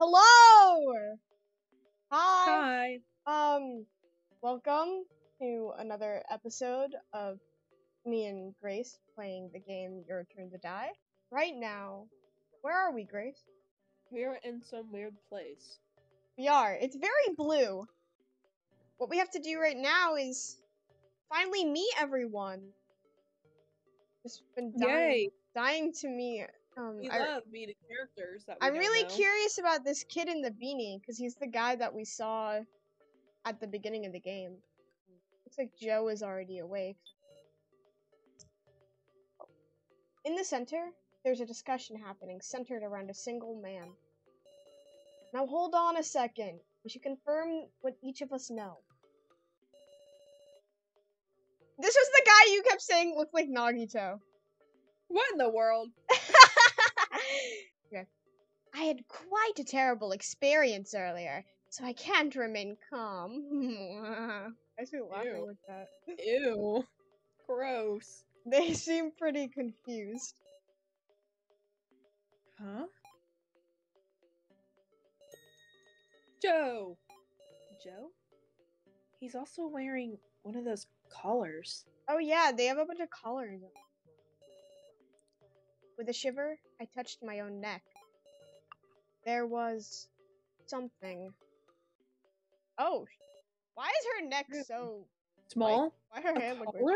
Hello. Hi. Hi. Um, welcome to another episode of me and Grace playing the game Your Turn to Die. Right now, where are we, Grace? We're in some weird place. We are. It's very blue. What we have to do right now is finally meet everyone. Just been dying, Yay! dying to meet. Um, We I, love meeting characters I'm really know. curious about this kid in the beanie because he's the guy that we saw at the beginning of the game. Looks like Joe is already awake. In the center, there's a discussion happening centered around a single man. Now hold on a second. We should confirm what each of us know. This was the guy you kept saying looked like Nagito. What in the world? I had quite a terrible experience earlier, so I can't remain calm. I feel laughing Ew. with that. Ew. Gross. They seem pretty confused. Huh? Joe. Joe? He's also wearing one of those collars. Oh yeah, they have a bunch of collars. With a shiver, I touched my own neck. There was something. Oh, why is her neck so? Small? Why her hand look? collar?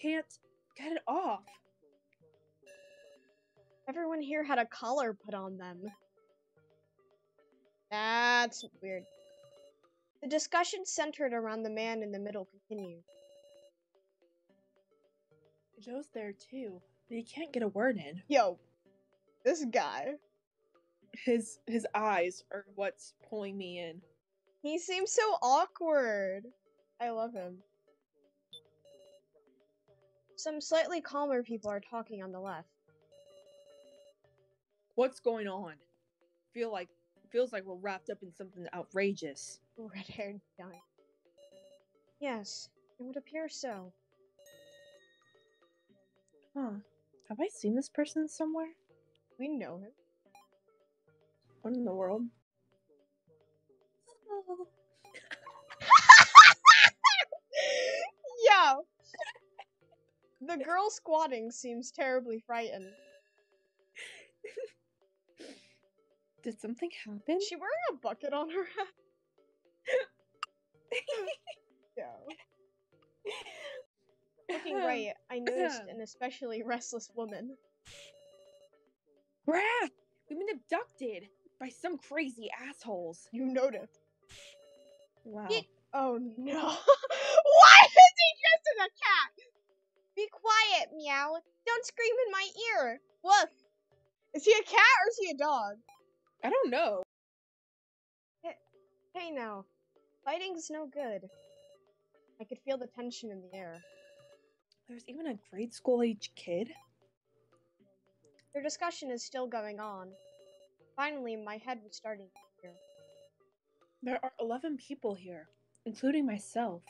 Can't get it off. Everyone here had a collar put on them. That's weird. The discussion centered around the man in the middle continued. Joe's there too, but he can't get a word in. Yo, this guy. His his eyes are what's pulling me in. He seems so awkward. I love him. Some slightly calmer people are talking on the left. What's going on? Feel like feels like we're wrapped up in something outrageous. Red haired guy. Yes, it would appear so. Huh. Have I seen this person somewhere? We know him. What in the world? Yo! The girl squatting seems terribly frightened. Did something happen? Is she wearing a bucket on her head? Yo. Looking right, I noticed an especially restless woman. Wrath! We've been abducted by some crazy assholes. You noticed. Wow. It- Oh no. Why is he dressed as a cat? Be quiet, meow. Don't scream in my ear. Woof. Is he a cat or is he a dog? I don't know. Hey now. Fighting's no good. I could feel the tension in the air. There's even a grade school age kid. Their discussion is still going on. Finally, my head was starting to clear. There are 11 people here, including myself.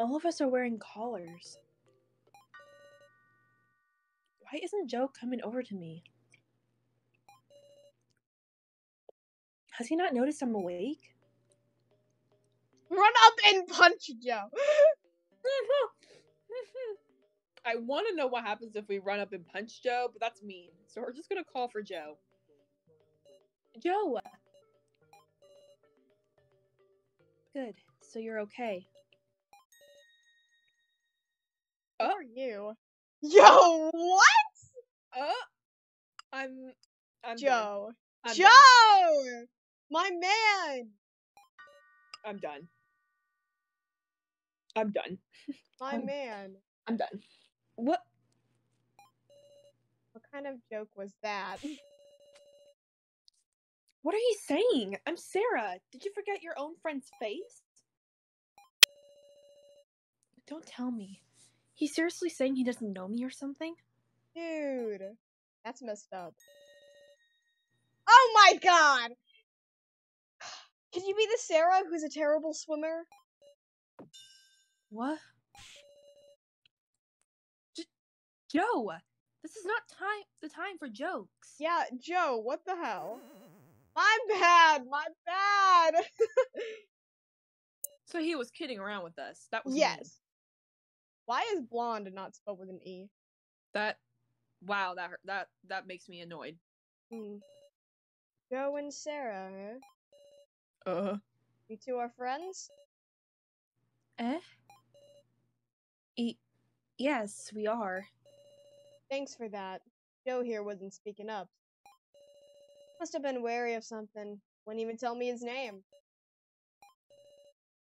All of us are wearing collars. Why isn't Joe coming over to me? Has he not noticed I'm awake? Run up and punch Joe. I want to know what happens if we run up and punch Joe, but that's mean. So we're just gonna call for Joe. Joe. Good. So you're okay. Who Oh. are you? Yo, what? Uh, I'm. I'm. Joe. I'm Joe! Done. My man! I'm done. I'm done. My Um, man. I'm done. What? What kind of joke was that? What are you saying? I'm Sarah. Did you forget your own friend's face? Don't tell me. He's seriously saying he doesn't know me or something? Dude. That's messed up. Oh my god! Can you be the Sarah who's a terrible swimmer? What? Joe, This is not time the time for jokes. Yeah, Joe, what the hell? My bad, my bad. So he was kidding around with us. That was mean. yes. Why is blonde not spelled with an E? That wow, that hurt, that that makes me annoyed. Hmm. Joe and Sarah, huh? Uh. You two are friends? Eh? E- yes, we are. Thanks for that. Joe here wasn't speaking up. Must have been wary of something. Wouldn't even tell me his name.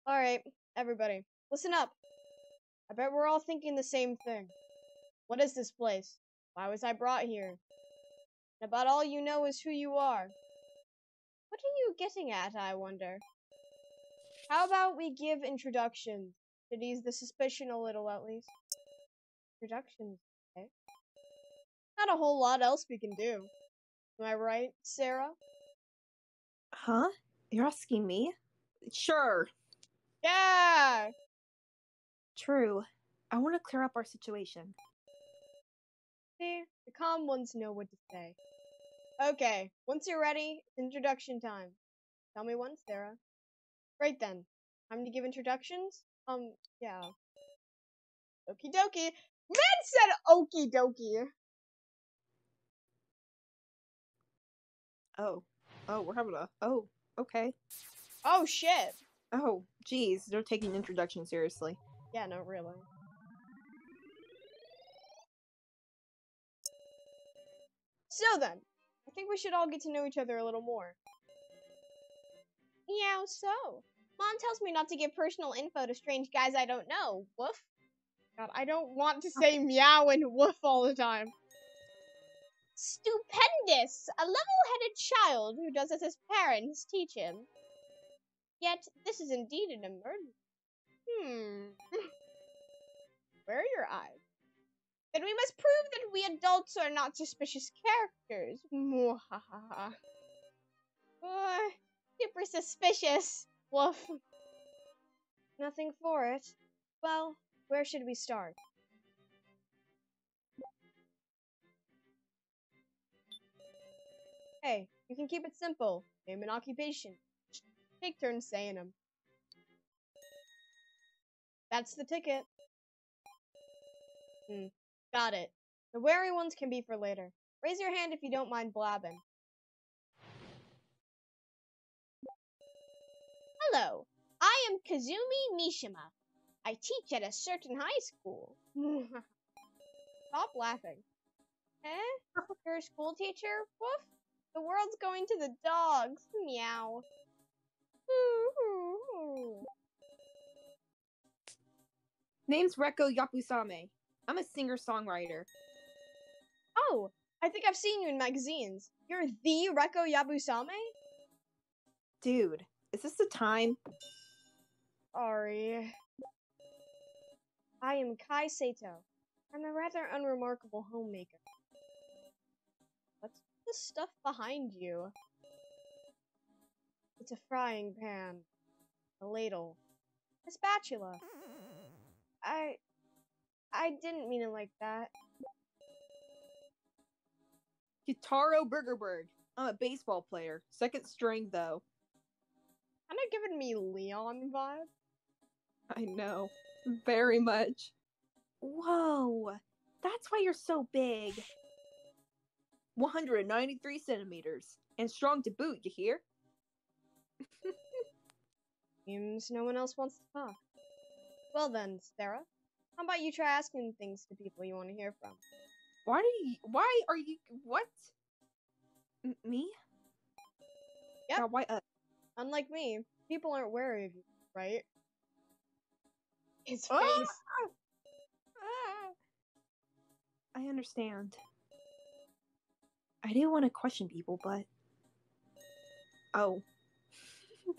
Alright, everybody, listen up. I bet we're all thinking the same thing. What is this place? Why was I brought here? And about all you know is who you are. What are you getting at, I wonder? How about we give introductions to ease the suspicion a little, at least? Introductions? Not a whole lot else we can do. Am I right, Sarah? Huh? You're asking me? Sure. Yeah! True. I want to clear up our situation. See, the calm ones know what to say. Okay, once you're ready, it's introduction time. Tell me when, Sarah. Right then. Time to give introductions? Um, yeah. Okie dokie. Man said okie dokie. Oh. Oh, we're having a. Oh, okay. Oh shit. Oh, geez, they're taking introduction seriously. Yeah, no, really. So then, I think we should all get to know each other a little more. Meow, so. Mom tells me not to give personal info to strange guys I don't know. Woof. God, I don't want to say meow and woof all the time. Stupendous! A level-headed child who does as his parents teach him. Yet, this is indeed an emergency. Hmm. Where are your eyes? Then we must prove that we adults are not suspicious characters. Mwahaha. Uh, super suspicious. Woof. Nothing for it. Well, where should we start? Hey, you can keep it simple. Name an occupation. Take turns saying them. That's the ticket. Hmm. Got it. The wary ones can be for later. Raise your hand if you don't mind blabbing. Hello, I am Kazumi Mishima. I teach at a certain high school. Stop laughing. Eh? You're a school teacher? Woof. The world's going to the dogs. Meow. Name's Reko Yabusame. I'm a singer songwriter. Oh, I think I've seen you in magazines. You're the Reko Yabusame? Dude, is this the time? Sorry. I am Kai Sato. I'm a rather unremarkable homemaker. What's the stuff behind you? It's a frying pan, a ladle, a spatula. I. I didn't mean it like that. Q-taro Burgerberg. I'm a baseball player. Second string, though. Kinda giving me Leon vibe. I know. Very much. Whoa. That's why you're so big. 193 centimeters. And strong to boot, you hear? Seems no one else wants to talk. Well then, Sarah, how about you try asking things to people you want to hear from? Why do you. Why are you. What? M- me? Yeah, why uh. Unlike me, people aren't wary of you, right? His face. Ah! Ah! I understand. I didn't want to question people, but. Oh.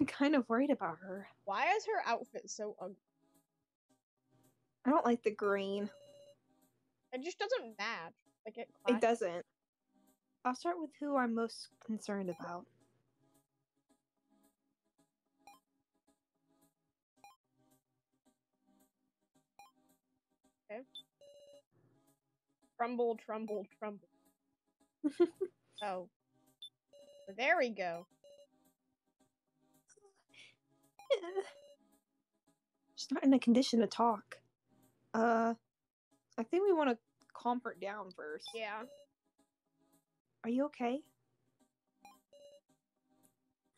I'm kind of worried about her. Why is her outfit so ugly? I don't like the green. It just doesn't match. Like it. It doesn't. I'll start with who I'm most concerned about. Okay. Trumble, trumble, trumble. oh. There we go. She's not in a condition to talk. Uh, I think we want to calm her down first. Yeah. Are you okay?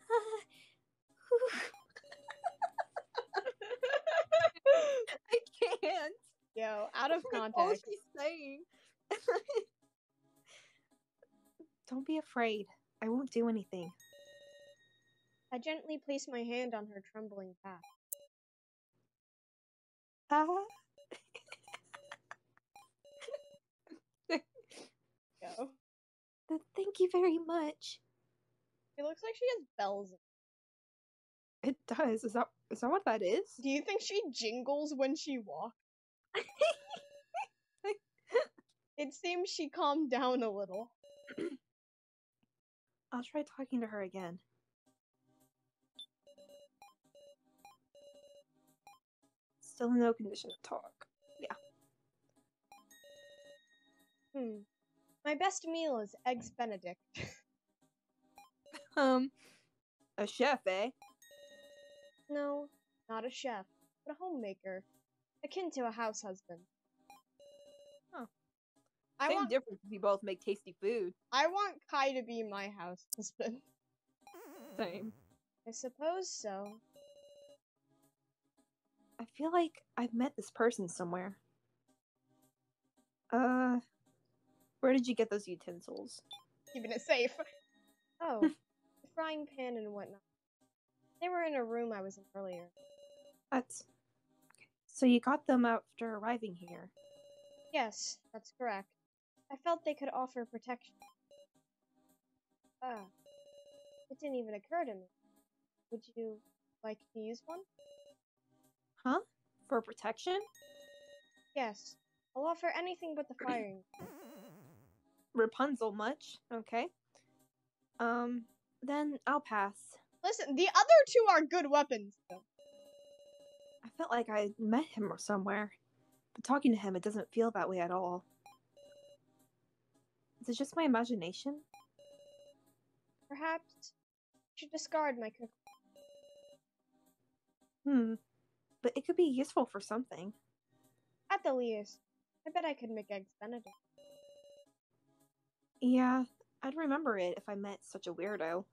I can't. Yo, out of That's all context. she's saying. Don't be afraid. I won't do anything. I gently place my hand on her trembling back. Ah. Yo. Th- Thank you very much. It looks like she has bells. It does. Is that is that what that is? Do you think she jingles when she walks? It seems she calmed down a little. I'll try talking to her again. Still in no condition to talk. Yeah. Hmm. My best meal is eggs Benedict. Um, a chef, eh? no, not a chef, but a homemaker, akin to a house husband. Huh. I Same want difference if you both make tasty food. I want Kai to be my house husband. Same. I suppose so. I feel like I've met this person somewhere. Uh, where did you get those utensils? Keeping it safe. Oh, the frying pan and whatnot. They were in a room I was in earlier. That's so you got them after arriving here. Yes, that's correct. I felt they could offer protection. Ah, it didn't even occur to me. Would you like to use one? Huh? For protection? Yes, I'll offer anything but the firing. Rapunzel much? Okay. Um, then I'll pass. Listen, the other two are good weapons, though. I felt like I met him somewhere, but talking to him, it doesn't feel that way at all. Is it just my imagination? Perhaps I should discard my cook. Hmm. But it could be useful for something. At the least, I bet I could make eggs Benedict. Yeah, I'd remember it if I met such a weirdo.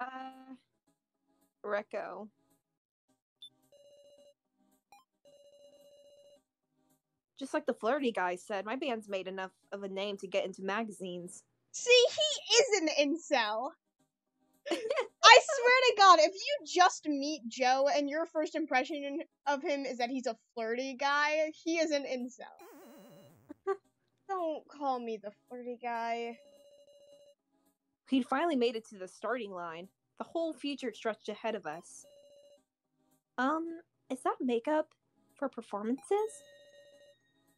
Uh, Reko. Just like the flirty guy said, my band's made enough of a name to get into magazines. See, he is an incel. I swear to God, if you just meet Joe and your first impression of him is that he's a flirty guy, he is an incel. Don't call me the flirty guy. He'd finally made it to the starting line. The whole future stretched ahead of us. Um, is that makeup for performances?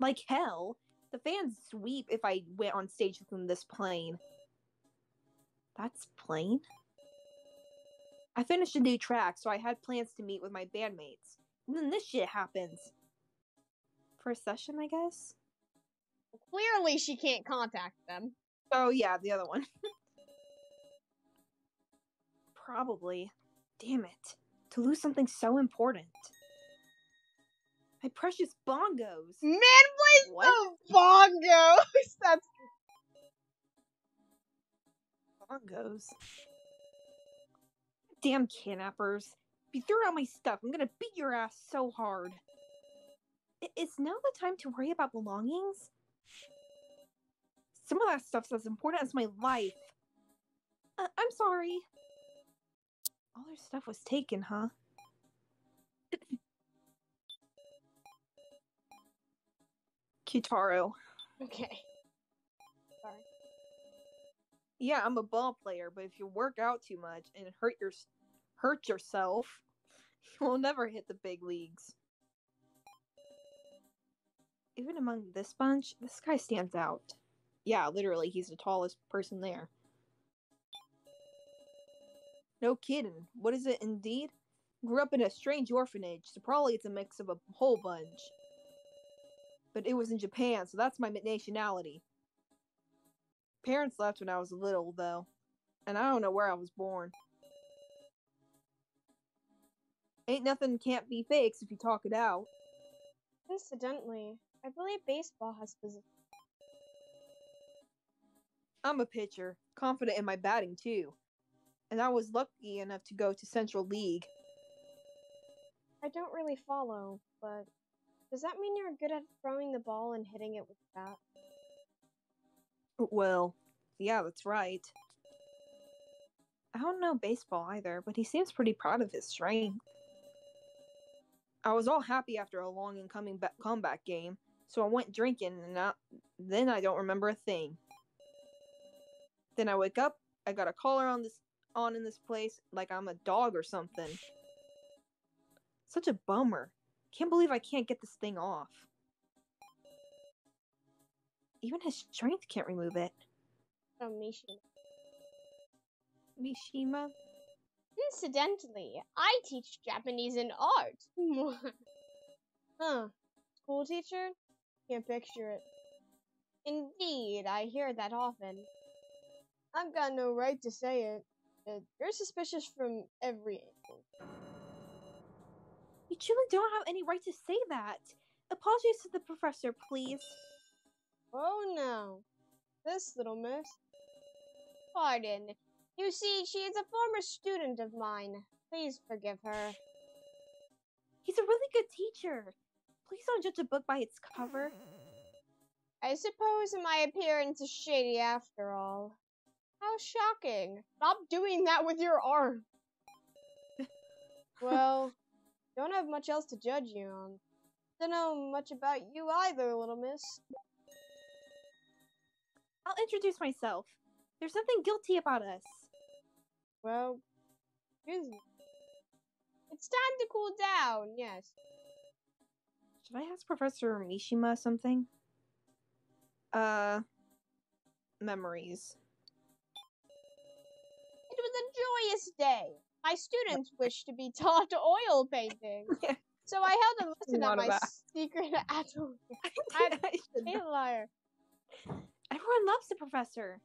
Like hell, the fans sweep if I went on stage with them this plain. That's plain? I finished a new track, so I had plans to meet with my bandmates. And then this shit happens. For a session, I guess? Clearly, she can't contact them. Oh, yeah, the other one. Probably. Damn it. To lose something so important. My precious bongos. Man plays What? the bongos. That's Bongos. Damn kidnappers. If you throw out my stuff, I'm gonna beat your ass so hard. I- Is now the time to worry about belongings? Some of that stuff's as important as my life. Uh, I'm sorry. All their stuff was taken, huh? Q-taro. okay. Sorry. Yeah, I'm a ball player, but if you work out too much and hurt your hurt yourself, you will never hit the big leagues. Even among this bunch, this guy stands out. Yeah, literally, he's the tallest person there. No kidding. What is it indeed? Grew up in a strange orphanage, so probably it's a mix of a whole bunch. But it was in Japan, so that's my nationality. Parents left when I was little, though, and I don't know where I was born. Ain't nothing can't be fixed if you talk it out. Incidentally, I believe baseball has position. I'm a pitcher, confident in my batting too. And I was lucky enough to go to Central League. I don't really follow, but does that mean you're good at throwing the ball and hitting it with the bat? Well, yeah, that's right. I don't know baseball either, but he seems pretty proud of his strength. I was all happy after a long and coming back comeback game, so I went drinking, and I, then I don't remember a thing. Then I wake up, I got a collar on this on in this place like I'm a dog or something. Such a bummer. Can't believe I can't get this thing off. Even his strength can't remove it. From Mishima. Mishima? Incidentally, I teach Japanese and art. huh. School teacher? Can't picture it. Indeed, I hear that often. I've got no right to say it, but you're suspicious from every angle. Truly don't have any right to say that. Apologies to the professor, please. Oh no. This little miss. Pardon. You see, she is a former student of mine. Please forgive her. He's a really good teacher. Please don't judge a book by its cover. I suppose my appearance is shady after all. How shocking. Stop doing that with your arm. well, don't have much else to judge you on. Don't know much about you either, little miss. I'll introduce myself. There's something guilty about us. Well, excuse me. It's time to cool down, yes. Should I ask Professor Mishima something? Uh, memories. It was a joyous day. My students wish to be taught oil painting. So I held a lesson at my secret atelier. I, I should Hey, know. liar. Everyone loves the professor.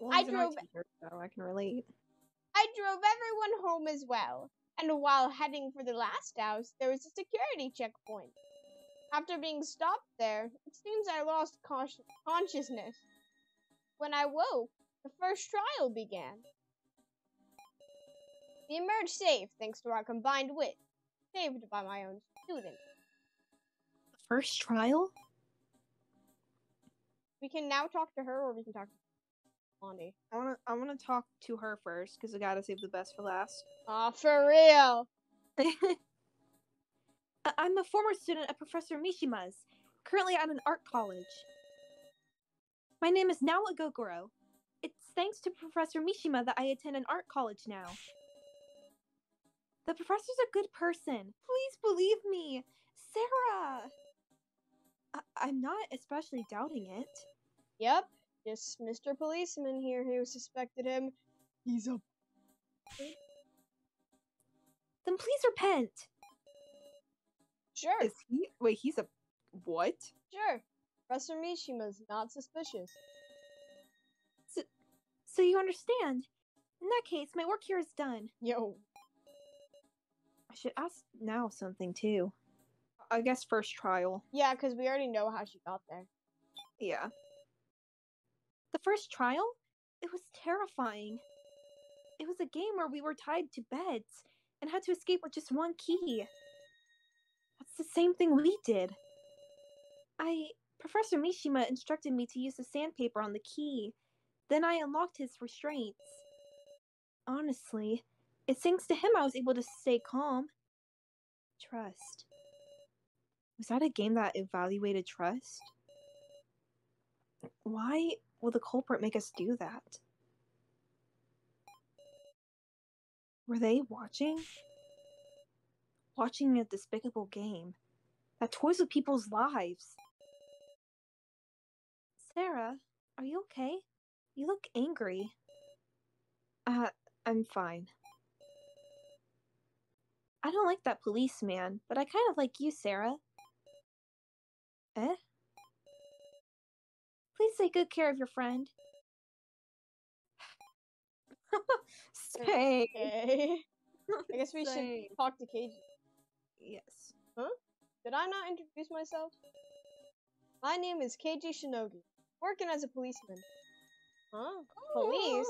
Well, I he's an art drove- teacher, so I can relate. I drove everyone home as well. And while heading for the last house, there was a security checkpoint. After being stopped there, it seems I lost consci- consciousness. When I woke, the first trial began. We emerged safe thanks to our combined wit, saved by my own student. The first trial? We can now talk to her, or we can talk to Blondie. I wanna I wanna talk to her first because I gotta save the best for last. Aw, for real. I- I'm a former student at Professor Mishima's, currently at an art college. My name is Nao Egokoro. It's thanks to Professor Mishima that I attend an art college now. The professor's a good person. Please believe me. Sarah! I- I'm not especially doubting it. Yep, just Mr. Policeman here who suspected him. He's a Then please repent. sure, Is he? Wait, he's a what? sure. Professor Mishima's not suspicious. So you understand? In that case, my work here is done. Yo, I should ask now something too. I guess first trial. yeah, because we already know how she got there. Yeah. The first trial? It was terrifying. It was a game where we were tied to beds and had to escape with just one key. That's the same thing we did. I. Professor Mishima instructed me to use the sandpaper on the key. Then I unlocked his restraints. Honestly, it's thanks to him I was able to stay calm. Trust. Was that a game that evaluated trust? Why will the culprit make us do that? Were they watching? Watching a despicable game that toys with people's lives. Sarah, are you okay? You look angry. Uh, I'm fine. I don't like that policeman, but I kind of like you, Sarah. Eh? Please take good care of your friend. Say. Okay. I guess we should talk to Keiji. Yes. Huh? Did I not introduce myself? My name is Keiji Shinogi, working as a policeman. Huh? Police?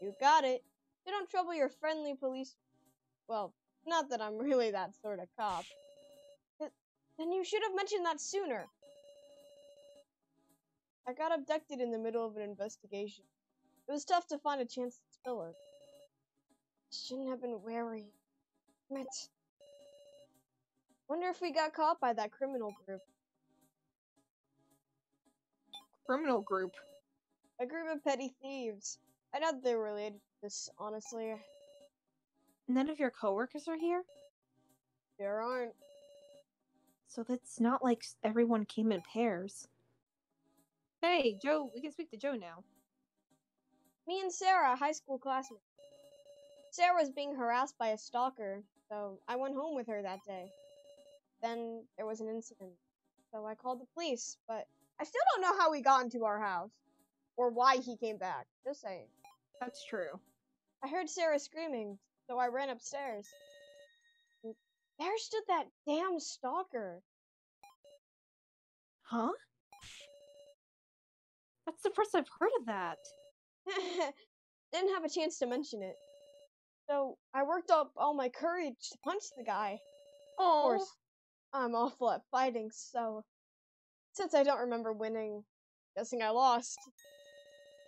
You got it. You don't trouble your friendly police. Well, not that I'm really that sort of cop. But then you should have mentioned that sooner. I got abducted in the middle of an investigation. It was tough to find a chance to spill it. Shouldn't have been wary. Damn it. Wonder if we got caught by that criminal group. Criminal group. A group of petty thieves. I doubt they're related to this, honestly. None of your coworkers are here? There aren't. So that's not like everyone came in pairs. Hey, Joe, we can speak to Joe now. Me and Sarah, high school classmates. Sarah was being harassed by a stalker, so I went home with her that day. Then there was an incident, so I called the police, but I still don't know how he got into our house. Or why he came back. Just saying. That's true. I heard Sarah screaming, so I ran upstairs. And there stood that damn stalker. Huh? That's the first I've heard of that. Didn't have a chance to mention it. So I worked up all my courage to punch the guy. Of course, I'm awful at fighting, so since I don't remember winning, guessing I lost.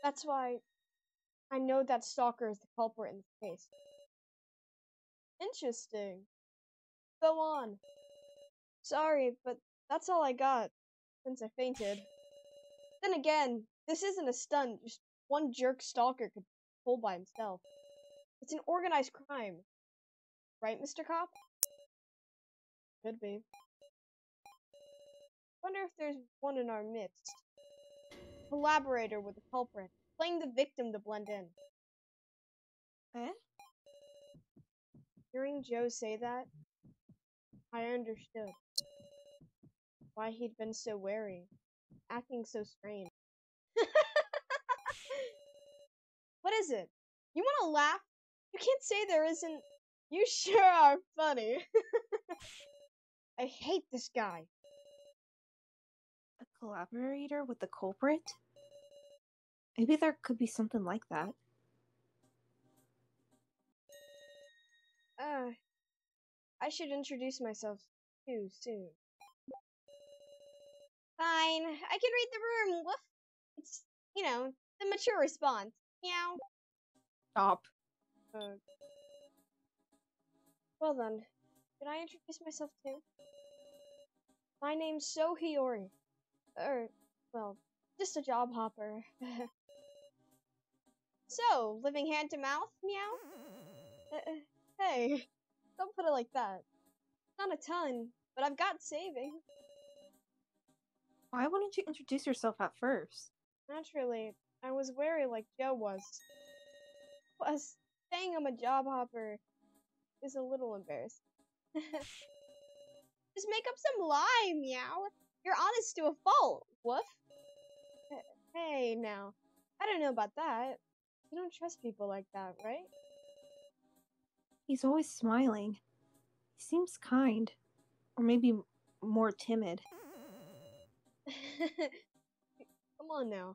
That's why I know that Stalker is the culprit in this case. Interesting. Go on. Sorry, but that's all I got since I fainted. Then again, this isn't a stunt, just one jerk stalker could pull by himself. It's an organized crime. Right, Mr. Cop? Could be. Wonder if there's one in our midst. Collaborator with the culprit, playing the victim to blend in. eh? Hearing Joe say that, I understood why he'd been so wary, acting so strange. what is it? You want to laugh? You can't say there isn't. You sure are funny. I hate this guy. A collaborator with the culprit? Maybe there could be something like that. Uh, I should introduce myself too soon. Fine, I can read the room. Woof. It's, you know, the mature response. Meow. Stop. Uh, well then, can I introduce myself too? My name's So Hiyori. Er, well, just a job hopper. so, living hand to mouth? Meow? Uh, uh, hey, don't put it like that. Not a ton, but I've got saving. Why wouldn't you introduce yourself at first? Naturally, I was wary like Joe was. Plus, saying I'm a job hopper is a little embarrassing. Just make up some lie, meow. You're honest to a fault, woof. Hey, now. I don't know about that. You don't trust people like that, right? He's always smiling. He seems kind. Or maybe more timid. Come on now.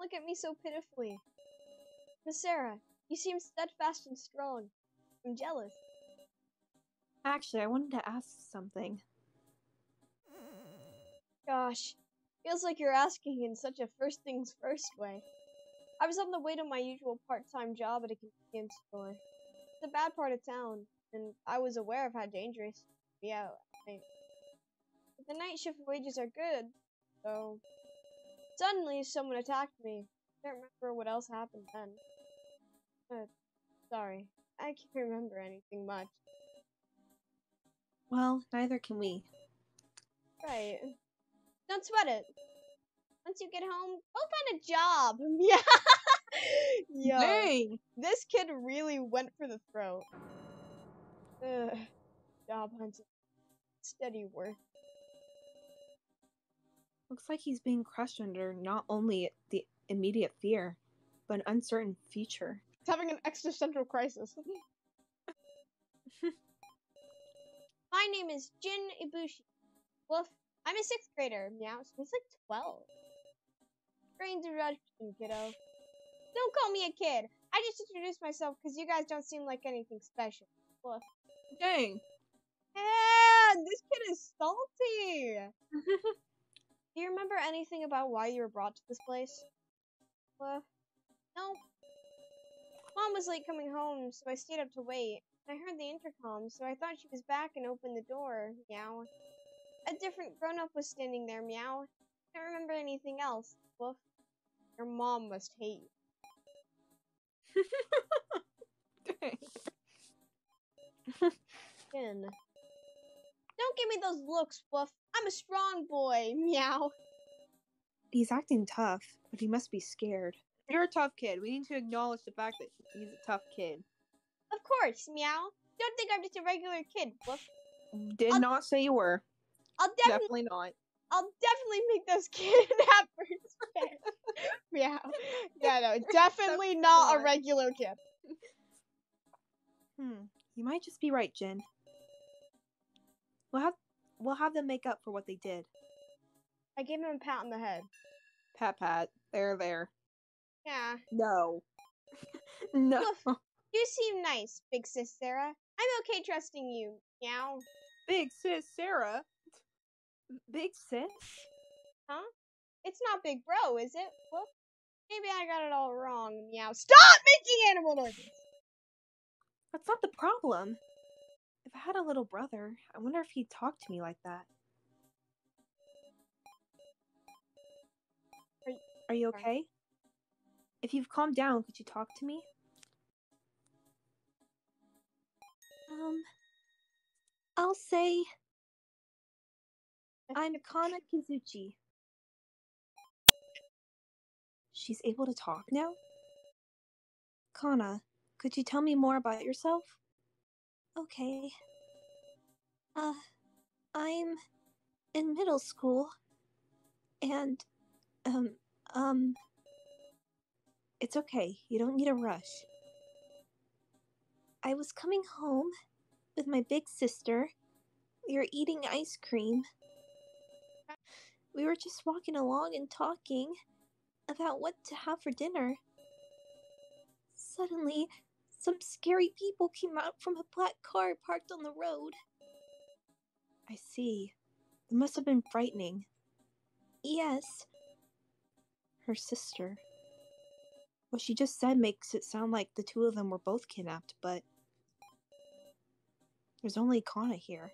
Look at me so pitifully. Miss Sarah, you seem steadfast and strong. I'm jealous. Actually, I wanted to ask something. Gosh, feels like you're asking in such a first things first way. I was on the way to my usual part-time job at a convenience store. It's a bad part of town, and I was aware of how dangerous it could be out at night. But the night shift wages are good, so suddenly someone attacked me. I can't remember what else happened then. Uh, sorry, I can't remember anything much. Well, neither can we. Right. Don't sweat it. Once you get home, go find a job. Yeah. Yo, Dang! this kid really went for the throat. Ugh. Job hunting. Steady work. Looks like he's being crushed under not only the immediate fear, but an uncertain future. He's having an existential crisis. My name is Jin Ibushi. Woof. I'm a sixth grader. Meow. So he's like 12. Strange introduction, kiddo. Don't call me a kid. I just introduced myself because you guys don't seem like anything special. Woof. Dang. Yeah, this kid is salty. Do you remember anything about why you were brought to this place? Woof. No. Mom was late coming home, so I stayed up to wait. I heard the intercom, so I thought she was back and opened the door. Meow. A different grown-up was standing there. Meow. I Can't remember anything else. Woof. Your mom must hate you. Dang. Finn. Don't give me those looks, Woof. I'm a strong boy. Meow. He's acting tough, but he must be scared. You're a tough kid. We need to acknowledge the fact that he's a tough kid. Of course, Meow. Don't think I'm just a regular kid, Woof. Did I'll- not say you were. I'll definitely, Definitely not. I'll definitely make those kidnappers Meow. Yeah, no, definitely not a regular kid. Hmm. You might just be right, Jin. We'll have we'll have them make up for what they did. I gave him a pat on the head. Pat pat. There there. Yeah. No. no. You seem nice, big sis Sarah. I'm okay trusting you. Meow. Big sis Sarah. Big sis? Huh? It's not big bro, is it? Woof. Maybe I got it all wrong. Meow. Stop making animal noises! That's not the problem. If I had a little brother, I wonder if he'd talk to me like that. Are y- Are you okay? If you've calmed down, could you talk to me? Um, I'll say I'm Kana Kizuchi. She's able to talk now? Kana, could you tell me more about yourself? Okay. Uh, I'm in middle school. And, um, um. It's okay. You don't need a rush. I was coming home with my big sister. We were eating ice cream. We were just walking along and talking about what to have for dinner. Suddenly, some scary people came out from a black car parked on the road. I see. It must have been frightening. Yes. Her sister. What she just said makes it sound like the two of them were both kidnapped, but. There's only Kana here.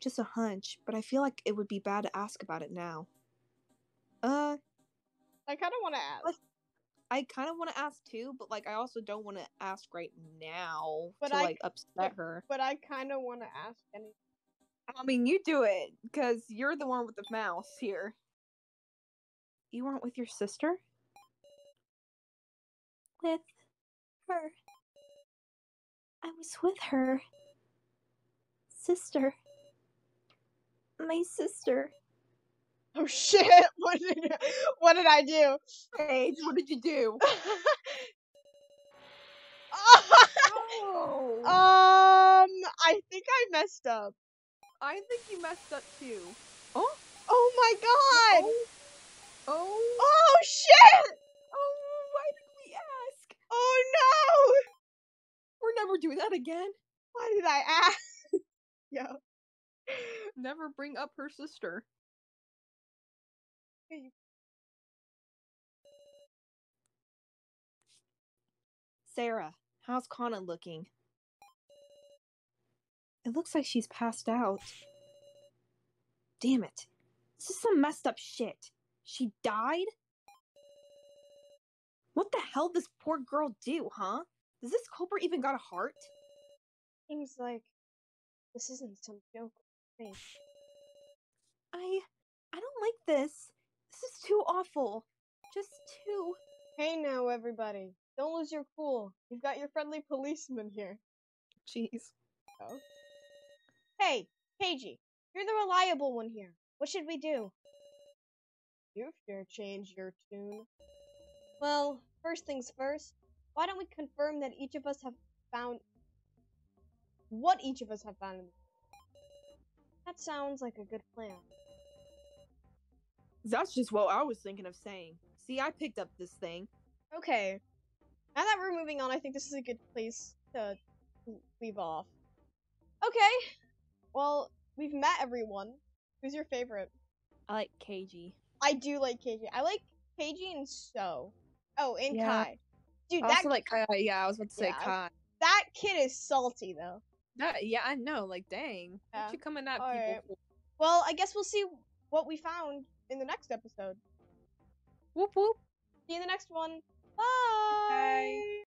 Just a hunch, but I feel like it would be bad to ask about it now. Uh, I kind of want to ask. What? I kind of want to ask too, but like I also don't want to ask right now But to I- like upset her. But I kind of want to ask any. I mean, you do it because you're the one with the mouse here. You weren't with your sister? With her. I was with her. Sister. My sister. Oh shit! What did what did I do? Hey, what did you do? Oh, um, I think I messed up. I think you messed up too. Oh, Oh my god! oh, Oh shit! oh! Why did we ask? Oh no! We're never doing that again. Why did I ask? Yo. Never bring up her sister. Hey. Sarah, how's Kana looking? It looks like she's passed out. Damn it. This is some messed up shit. She died? What the hell does poor girl do, huh? Does this culprit even got a heart? Seems like this isn't some joke. Hey, I I don't like this. This is too awful. Just too hey now, everybody. Don't lose your cool. You've got your friendly policeman here. Jeez. Oh. Hey, Keiji, you're the reliable one here. What should we do? You dare change your tune. Well, first things first, why don't we confirm that each of us have found what each of us have found? That sounds like a good plan. That's just what I was thinking of saying. See, I picked up this thing. Okay. Now that we're moving on, I think this is a good place to leave off. Okay. Well, we've met everyone. Who's your favorite? I like KG. I do like KG. I like KG and So. Oh, and Yeah. Kai. Dude, I that also like Kai. Yeah, I was about to say Yeah. Kai. that kid is salty though. That yeah, I know. Like, dang, Yeah. what you coming at Alright. people? For? Well, I guess we'll see what we found in the next episode. Whoop whoop. See you in the next one. Bye.